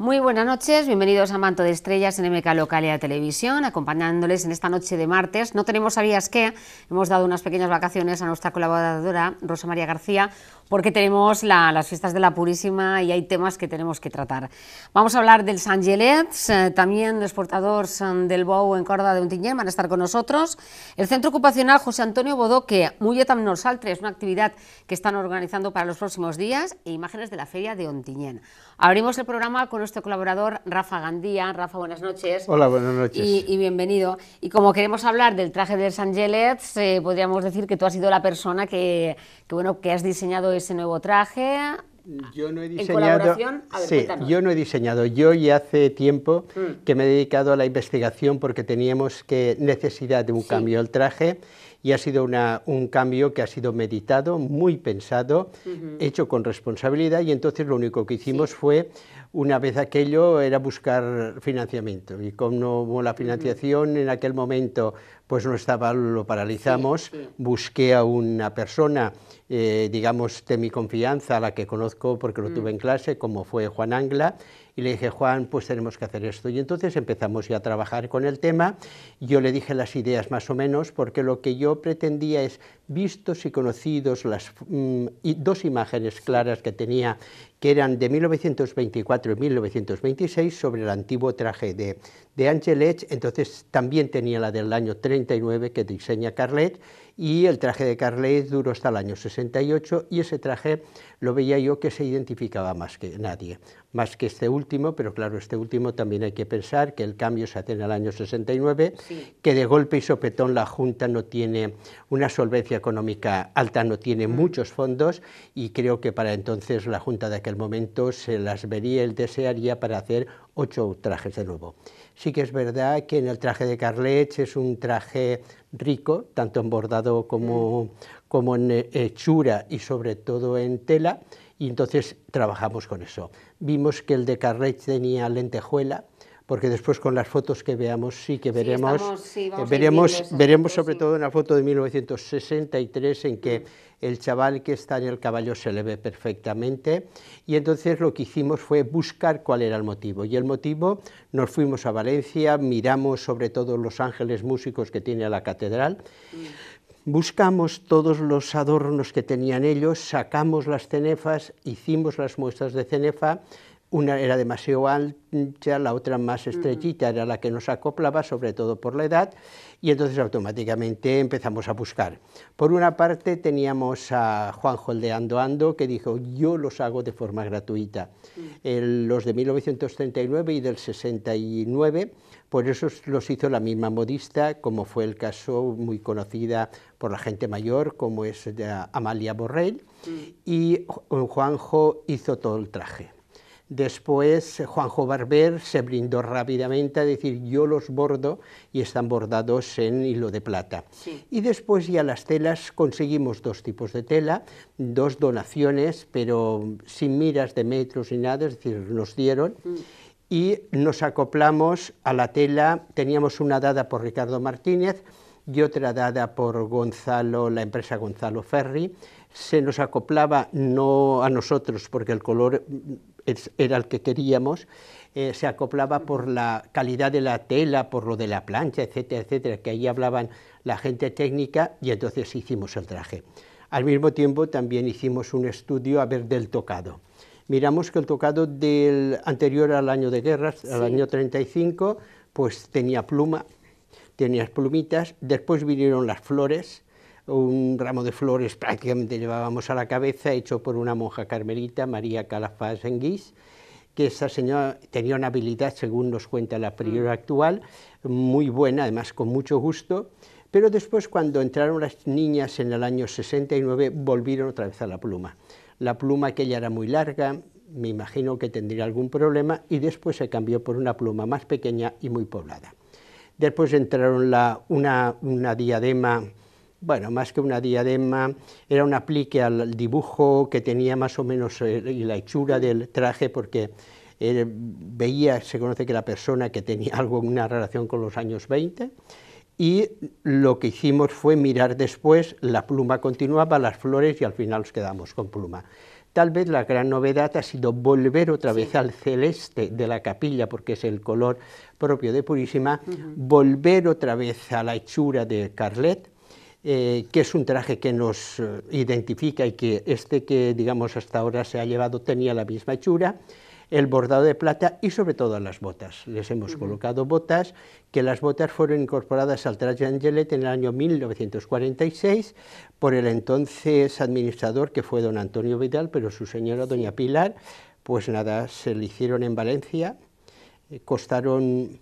Muy buenas noches, bienvenidos a Manto de Estrellas en MK Localia Televisión, acompañándoles en esta noche de martes. No tenemos sabías qué, hemos dado unas pequeñas vacaciones a nuestra colaboradora Rosa María García, porque tenemos las fiestas de la Purísima y hay temas que tenemos que tratar. Vamos a hablar del San Gelets, eh, también los portadores del BOU en Córdoba de Ontinyent van a estar con nosotros. El Centro Ocupacional José Antonio Bodoque, muy Saltre, es una actividad que están organizando para los próximos días, e imágenes de la feria de Ontinyent. Abrimos el programa con nuestro colaborador Rafa Gandía. Rafa, buenas noches. Hola, buenas noches. Y, bienvenido. Y como queremos hablar del traje de San Gelets, eh, podríamos decir que tú has sido la persona que, bueno, que has diseñado ese nuevo traje. Yo no he diseñado. sí, yo no he diseñado. Yo ya hace tiempo mm. que me he dedicado a la investigación porque teníamos que necesidad de un cambio al traje y ha sido un cambio que ha sido meditado, muy pensado, hecho con responsabilidad y entonces lo único que hicimos fue, una vez aquello, era buscar financiamiento. Y como la financiación en aquel momento pues no estaba, lo paralizamos, busqué a una persona, eh, digamos, de mi confianza, a la que conozco porque lo tuve en clase, como fue Juan Angla, y le dije, Juan, pues tenemos que hacer esto. Y entonces empezamos ya a trabajar con el tema. Yo le dije las ideas más o menos, porque lo que yo pretendía es, vistos y conocidos las mm, dos imágenes claras que tenía, que eran de 1924 y 1926, sobre el antiguo traje de, de Angelet, entonces también tenía la del año 39 que diseña Carlet, y el traje de Carlet duró hasta el año 68 y ese traje lo veía yo que se identificaba más que nadie, más que este último, pero claro, este último también hay que pensar que el cambio se hace en el año 69, que de golpe y sopetón la Junta no tiene una solvencia económica alta, no tiene mm. muchos fondos y creo que para entonces la Junta de aquel momento se las vería, él desearía para hacer ocho trajes de nuevo. Sí que es verdad que en el traje de Carlet es un traje rico, tanto en bordado como, mm. como en hechura y sobre todo en tela, y entonces trabajamos con eso. Vimos que el de Carlet tenía lentejuela, porque después con las fotos que veamos sí que veremos, eh, veremos, veremos sobre todo en la foto de 1963 en que el chaval que está en el caballo se le ve perfectamente y entonces lo que hicimos fue buscar cuál era el motivo y el motivo nos fuimos a Valencia, miramos sobre todo los ángeles músicos que tiene la catedral, mm. Buscamos todos los adornos que tenían ellos, sacamos las cenefas, hicimos las muestras de cenefa, una era demasiado ancha, la otra más estrechita, era la que nos acoplaba, sobre todo por la edad, y entonces automáticamente empezamos a buscar. Por una parte teníamos a Juanjo el de Ando Ando, que dijo, yo los hago de forma gratuita. los de 1939 y del 69, por eso los hizo la misma modista, como fue el caso muy conocida por la gente mayor, como es Amalia Borrell, y Juanjo hizo todo el traje. Después Juanjo Barber se brindó rápidamente a decir yo los bordo y están bordados en hilo de plata. Y después ya las telas conseguimos dos tipos de tela, dos donaciones, pero sin miras de metros ni nada, es decir, nos dieron. Mm. Y nos acoplamos a la tela, teníamos una dada por Ricardo Martínez y otra dada por Gonzalo, la empresa Gonzalo Ferri. Se nos acoplaba no a nosotros porque el color era el que queríamos, eh, se acoplaba por la calidad de la tela, por lo de la plancha, etcétera, etcétera, que ahí hablaban la gente técnica y entonces hicimos el traje. Al mismo tiempo también hicimos un estudio a ver del tocado. Miramos que el tocado del anterior al año de guerras, al año 35, pues tenía pluma, tenía plumitas, después vinieron las flores, un ramo de flores prácticamente llevábamos a la cabeza, hecho por una monja carmelita, María Calafás Enguís, que esa señora tenía una habilidad, según nos cuenta la priora mm. actual, muy buena, además con mucho gusto, pero después cuando entraron las niñas en el año 69 volvieron otra vez a la pluma. La pluma aquella era muy larga, me imagino que tendría algún problema, y después se cambió por una pluma más pequeña y muy poblada. Después entraron la, una, una diadema bueno, más que una diadema, era un aplique al dibujo que tenía más o menos eh, la hechura del traje, porque eh, veía, se conoce que la persona que tenía algo, una relación con los años 20, y lo que hicimos fue mirar después, la pluma continuaba, las flores, y al final nos quedamos con pluma. Tal vez la gran novedad ha sido volver otra vez al celeste de la capilla, porque es el color propio de Purísima, volver otra vez a la hechura de Carlet, eh, que es un traje que nos eh, identifica y que este que digamos hasta ahora se ha llevado tenía la misma hechura, el bordado de plata y sobre todo las botas. Les hemos colocado botas, que las botas fueron incorporadas al traje Angelet en el año 1946 por el entonces administrador que fue don Antonio Vidal, pero su señora doña Pilar, pues nada, se le hicieron en Valencia, eh, costaron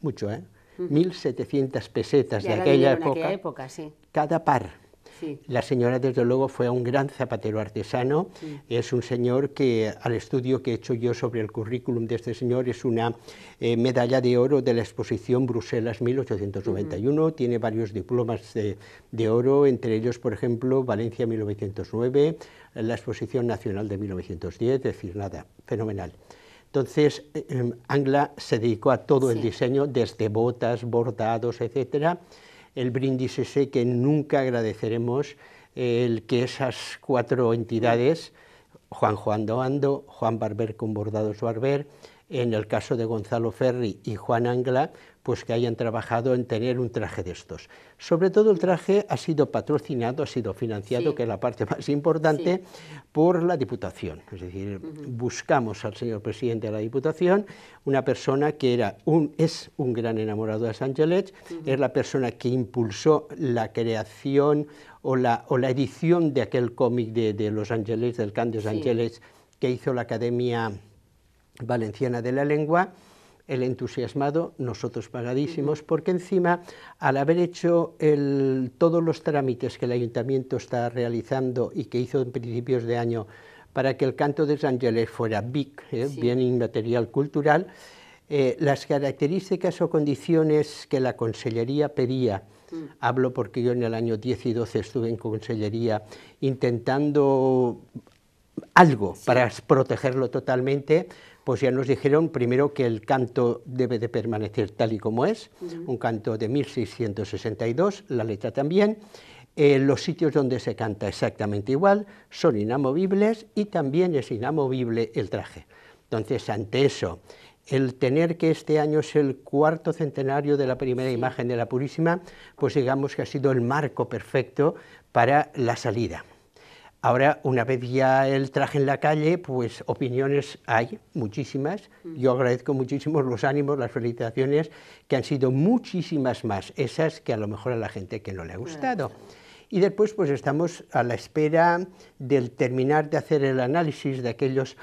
mucho, ¿eh? 1.700 pesetas de aquella época, cada par. La señora, desde luego, fue un gran zapatero artesano. Es un señor que, al estudio que he hecho yo sobre el currículum de este señor, es una eh, medalla de oro de la exposición Bruselas 1891. Tiene varios diplomas de, de, oro, entre ellos, por ejemplo, Valencia 1909, la exposición nacional de 1910, es decir, nada, fenomenal. Entonces, eh, em, Angla se dedicó a todo el diseño, desde botas, bordados, etcétera. El brindis ese que nunca agradeceremos, el que esas cuatro entidades, Juan Juan Doando, Juan Barber con Bordados Barber, en el caso de Gonzalo Ferri y Juan Angla, pues que hayan trabajado en tener un traje de estos. Sobre todo el traje ha sido patrocinado, ha sido financiado, que es la parte más importante, por la Diputación. Es decir, buscamos al señor presidente de la Diputación, una persona que era un, es un gran enamorado de San es la persona que impulsó la creación o la, o la edición de aquel cómic de, Los Ángeles, del Can de Los Ángeles, que hizo la Academia Valenciana de la Lengua, el entusiasmado, nosotros pagadísimos, porque encima, al haber hecho todos los trámites que el ayuntamiento está realizando y que hizo en principios de año para que el canto de San Ángeles fuera BIC, ¿eh? bien inmaterial cultural, eh, las características o condiciones que la Consellería pedía, mm. hablo porque yo en el año 10 y 12 estuve en Consellería intentando algo para protegerlo totalmente, pues ya nos dijeron primero que el canto debe de permanecer tal y como es, un canto de 1662, la letra también, eh, los sitios donde se canta exactamente igual son inamovibles y también es inamovible el traje. Entonces, ante eso, el tener que este año es el cuarto centenario de la primera imagen de la Purísima, pues digamos que ha sido el marco perfecto para la salida. Ahora, una vez ya el traje en la calle, pues opiniones hay, muchísimas. Mm. Yo agradezco muchísimo los ánimos, las felicitaciones, que han sido muchísimas más, esas que a lo mejor a la gente que no le ha gustado. Y después, pues estamos a la espera del terminar de hacer el análisis de aquellos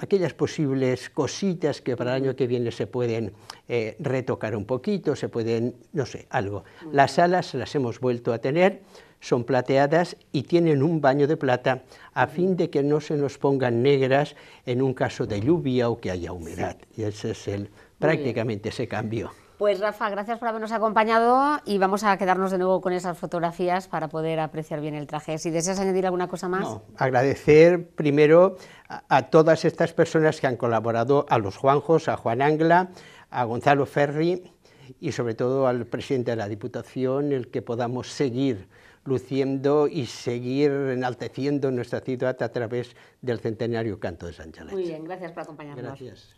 aquellas posibles cositas que para el año que viene se pueden eh, retocar un poquito, se pueden, no sé, algo. Las alas las hemos vuelto a tener, son plateadas y tienen un baño de plata a fin de que no se nos pongan negras en un caso de lluvia o que haya humedad. Y ese es el, prácticamente ese cambio. Pues Rafa, gracias por habernos acompañado y vamos a quedarnos de nuevo con esas fotografías para poder apreciar bien el traje. Si deseas añadir alguna cosa más. No, agradecer primero a, a, todas estas personas que han colaborado, a los Juanjos, a Juan Angla, a Gonzalo Ferri y sobre todo al presidente de la Diputación, el que podamos seguir luciendo y seguir enalteciendo nuestra ciudad a través del centenario canto de San Chalech. Muy bien, gracias por acompañarnos. Gracias.